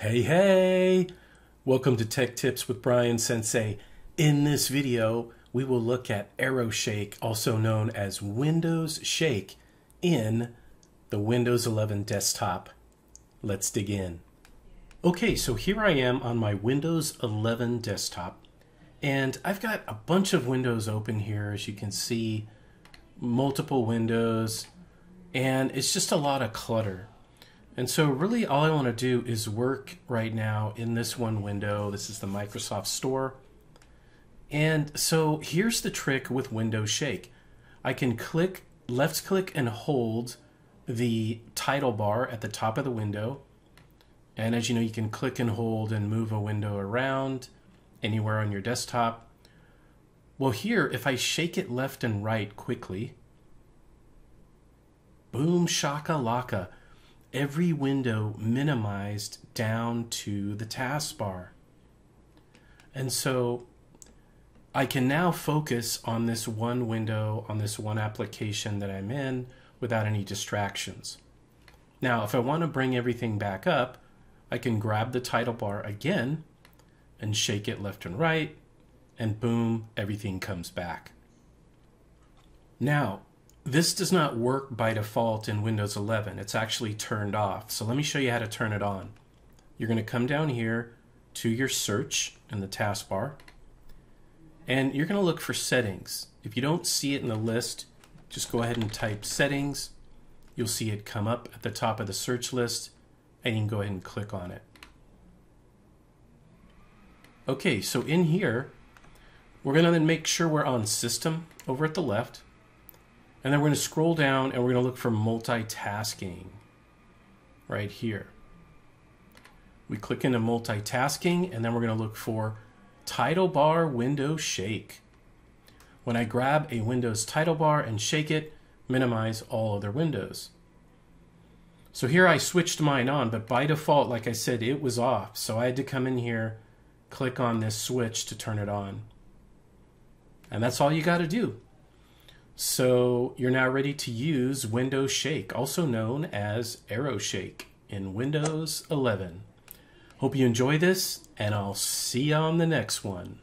Hey, hey! Welcome to Tech Tips with Brian Sensei. In this video, we will look at AeroShake, also known as Windows Shake, in the Windows 11 desktop. Let's dig in. Okay, so here I am on my Windows 11 desktop, and I've got a bunch of windows open here, as you can see, multiple windows, and it's just a lot of clutter. And so really all I want to do is work right now in this one window. This is the Microsoft Store. And so here's the trick with Windows Shake. I can click, left click and hold the title bar at the top of the window. And as you know, you can click and hold and move a window around anywhere on your desktop. Well here, if I shake it left and right quickly, boom shaka laka every window minimized down to the taskbar. And so I can now focus on this one window, on this one application that I'm in without any distractions. Now, if I want to bring everything back up, I can grab the title bar again and shake it left and right, and boom, everything comes back. Now, this does not work by default in Windows 11. It's actually turned off. So let me show you how to turn it on. You're going to come down here to your search in the taskbar and you're going to look for settings. If you don't see it in the list, just go ahead and type settings. You'll see it come up at the top of the search list and you can go ahead and click on it. Okay, so in here, we're going to then make sure we're on system over at the left. And then we're going to scroll down and we're going to look for multitasking right here. We click into multitasking and then we're going to look for title bar window shake. When I grab a Windows title bar and shake it, minimize all other windows. So here I switched mine on, but by default, like I said, it was off. So I had to come in here, click on this switch to turn it on. And that's all you got to do. So you're now ready to use Windows Shake, also known as AeroShake in Windows 11. Hope you enjoy this, and I'll see you on the next one.